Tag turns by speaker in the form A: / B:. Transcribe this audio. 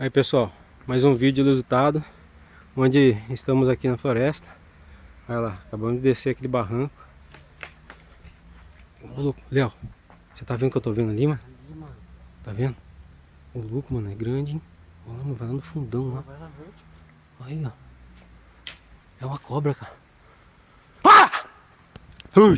A: Aí pessoal, mais um vídeo ilusitado Onde estamos aqui na floresta Olha lá, acabamos de descer aquele barranco Ô louco, Léo, você tá vendo o que eu tô vendo ali, mano? Tá vendo? O louco, mano, é grande, hein? Olha lá, vai lá no fundão lá aí, ó É uma cobra, cara Ah! Ui!